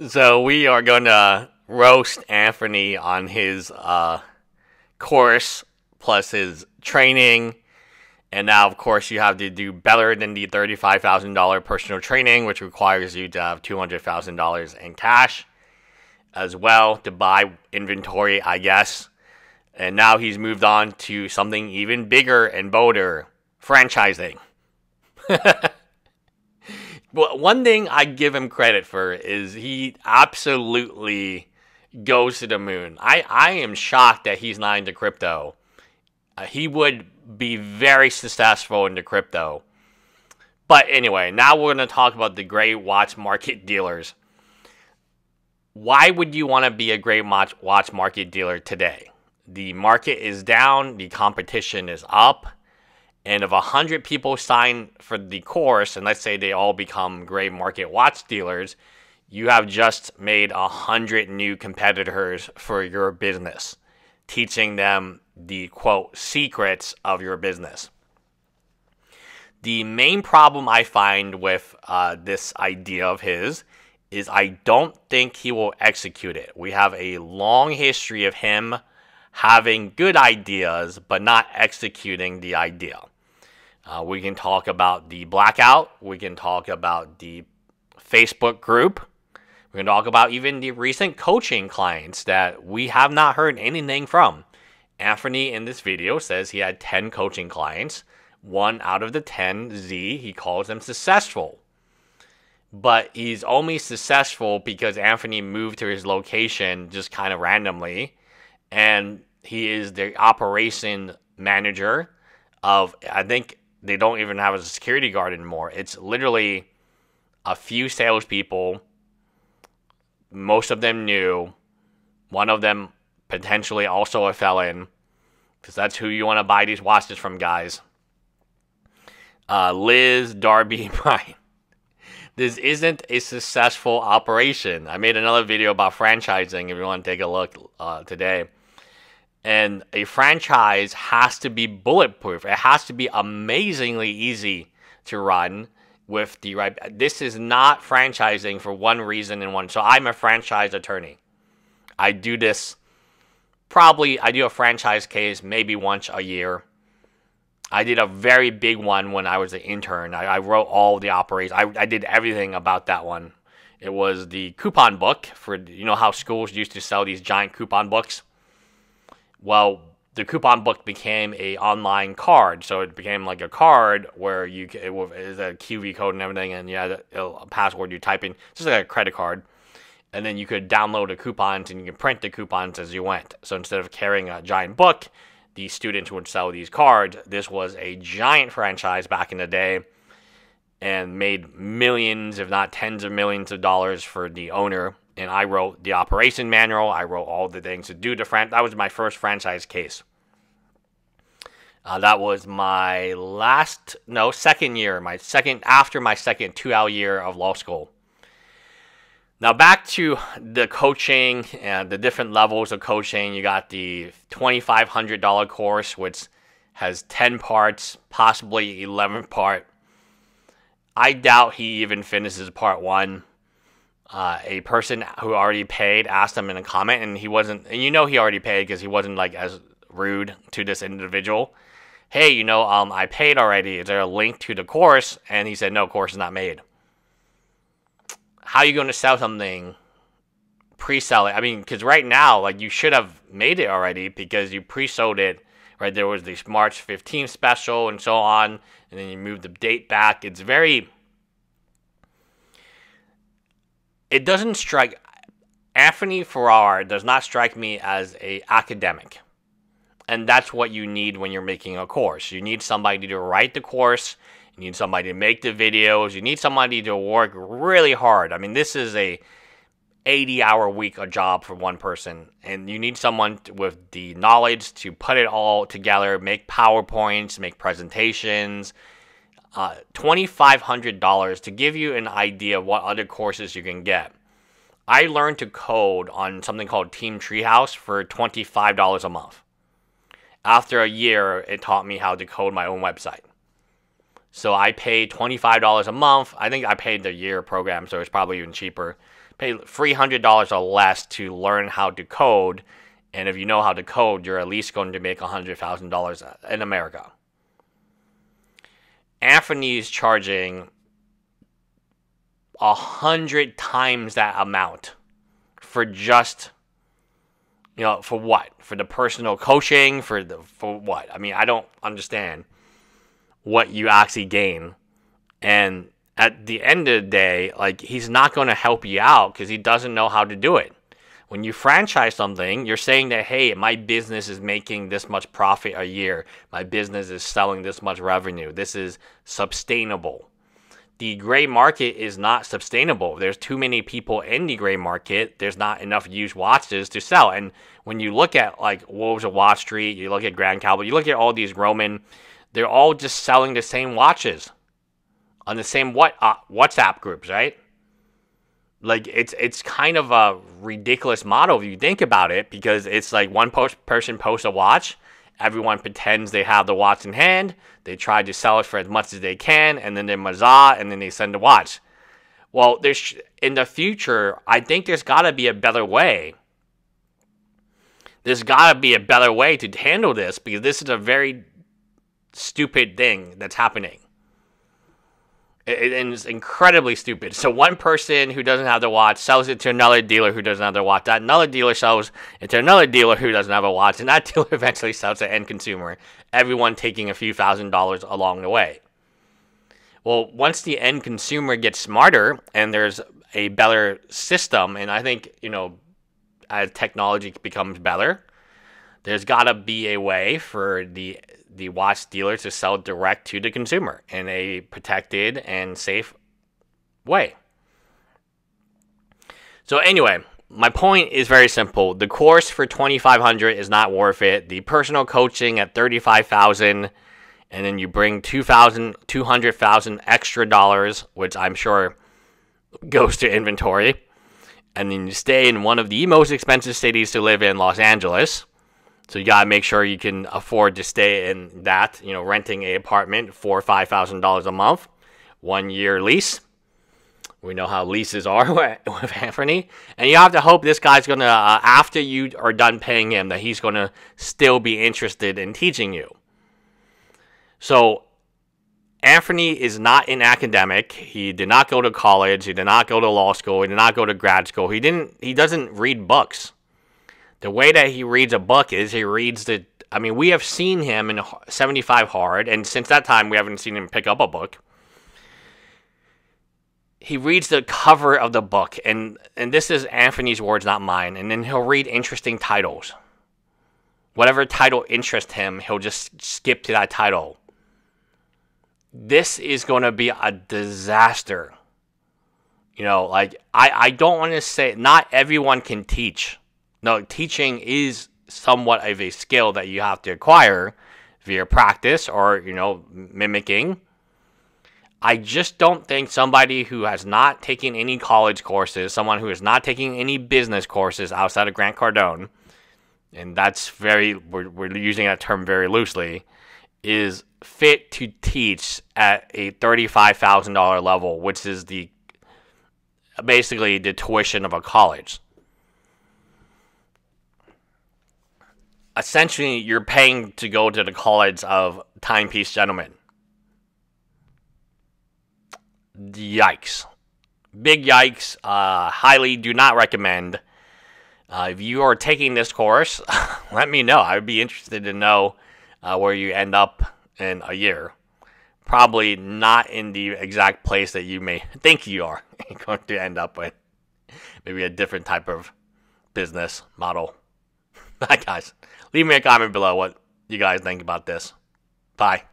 So we are going to roast Anthony on his uh, course plus his training. And now, of course, you have to do better than the $35,000 personal training, which requires you to have $200,000 in cash as well to buy inventory, I guess. And now he's moved on to something even bigger and bolder franchising. well, one thing I give him credit for is he absolutely goes to the moon. I, I am shocked that he's not into crypto. Uh, he would be very successful into crypto. But anyway, now we're going to talk about the gray watch market dealers. Why would you want to be a gray watch market dealer today? The market is down, the competition is up, and if 100 people sign for the course, and let's say they all become gray market watch dealers, you have just made 100 new competitors for your business, teaching them the quote secrets of your business. The main problem I find with uh, this idea of his is I don't think he will execute it. We have a long history of him having good ideas but not executing the idea. Uh, we can talk about the blackout. We can talk about the Facebook group. We can talk about even the recent coaching clients that we have not heard anything from. Anthony in this video says he had 10 coaching clients. One out of the 10, Z, he calls them successful. But he's only successful because Anthony moved to his location just kind of randomly. And he is the operation manager of, I think they don't even have a security guard anymore. It's literally a few salespeople, most of them new, one of them potentially also a felon, because that's who you want to buy these watches from, guys. Uh, Liz, Darby, Brian. This isn't a successful operation. I made another video about franchising if you want to take a look uh, today. And a franchise has to be bulletproof. It has to be amazingly easy to run with the right. This is not franchising for one reason and one. So I'm a franchise attorney. I do this probably I do a franchise case maybe once a year. I did a very big one when I was an intern. I, I wrote all the operations. I, I did everything about that one. It was the coupon book for you know how schools used to sell these giant coupon books. Well, the coupon book became a online card, so it became like a card where you it was a QR code and everything, and you had a, password you type in, just like a credit card and then you could download the coupons and you could print the coupons as you went. So instead of carrying a giant book, the students would sell these cards. This was a giant franchise back in the day and made millions, if not tens of millions of dollars for the owner. And I wrote the operation manual. I wrote all the things to do the fran. That was my first franchise case. Uh, that was my last, no, second year, my second, after my second two hour year of law school. Now back to the coaching and the different levels of coaching. You got the $2,500 course, which has 10 parts, possibly 11 part. I doubt he even finishes part one. Uh, a person who already paid asked him in a comment, and he wasn't, and you know he already paid because he wasn't like as rude to this individual. Hey, you know, um, I paid already. Is there a link to the course? And he said, no, course is not made how are you going to sell something pre-sell it i mean because right now like you should have made it already because you pre-sold it right? There was this march 15th special and so on and then you move the date back. It's very it doesn't strike anthony Farrer does not strike me as a academic. And that's what you need when you're making a course. You need somebody to write the course. You need somebody to make the videos. You need somebody to work really hard. I mean, this is a 80 hour week a job for one person and you need someone with the knowledge to put it all together make powerpoints make presentations uh, $2500 to give you an idea of what other courses you can get i learned to code on something called team treehouse for $25 a month after a year it taught me how to code my own website so I paid $25 a month. I think I paid the year program, so it's probably even cheaper. Pay $300 or less to learn how to code. And if you know how to code, you're at least going to make $100,000 in America. Anthony's charging a hundred times that amount for just you know for what for the personal coaching for the for what i mean i don't understand what you actually gain and at the end of the day like he's not going to help you out because he doesn't know how to do it when you franchise something you're saying that hey my business is making this much profit a year my business is selling this much revenue this is sustainable the gray market is not sustainable. There's too many people in the gray market. There's not enough used watches to sell. And when you look at like Wolves of Wall Street, you look at Grand Caliber, you look at all these Roman, they're all just selling the same watches on the same what uh, WhatsApp groups, right? Like it's it's kind of a ridiculous model if you think about it because it's like one post person posts a watch Everyone pretends they have the watch in hand. They try to sell it for as much as they can, and then they mazah, and then they send the watch. Well, there's in the future, I think there's got to be a better way. There's got to be a better way to handle this because this is a very stupid thing that's happening. It, it's incredibly stupid. So one person who doesn't have the watch sells it to another dealer who doesn't have the watch. That another dealer sells it to another dealer who doesn't have a watch, and that dealer eventually sells to end consumer. Everyone taking a few thousand dollars along the way. Well, once the end consumer gets smarter and there's a better system, and I think you know, as technology becomes better, there's got to be a way for the the watch dealer to sell direct to the consumer in a protected and safe way. So anyway, my point is very simple. The course for 2500 is not worth it. The personal coaching at 35,000 and then you bring 2,000 200,000 extra dollars, which I'm sure goes to inventory. And then you stay in one of the most expensive cities to live in, Los Angeles so you gotta make sure you can afford to stay in that. You know, renting a apartment for five thousand dollars a month, one year lease. We know how leases are with Anthony, and you have to hope this guy's gonna, uh, after you are done paying him, that he's gonna still be interested in teaching you. So Anthony is not an academic. He did not go to college. He did not go to law school. He did not go to grad school. He didn't. He doesn't read books the way that he reads a book is he reads the. I mean, we have seen him in 75 hard, and since that time, we haven't seen him pick up a book. He reads the cover of the book, and and this is Anthony's words, not mine. And then he'll read interesting titles. Whatever title interests him, he'll just skip to that title. This is going to be a disaster. You know, like I, I don't want to say not everyone can teach now, teaching is somewhat of a skill that you have to acquire via practice or, you know, mimicking. I just don't think somebody who has not taken any college courses, someone who is not taking any business courses outside of Grant Cardone, and that's very, we're, we're using that term very loosely, is fit to teach at a $35,000 level, which is the basically the tuition of a college. Essentially you're paying to go to the college of timepiece gentlemen. Yikes. Big yikes. Uh, highly do not recommend. Uh, if you are taking this course, let me know. I would be interested to know uh, where you end up in a year. Probably not in the exact place that you may think you are going to end up with. Maybe a different type of business model. Bye, guys. Leave me a comment below what you guys think about this. Bye.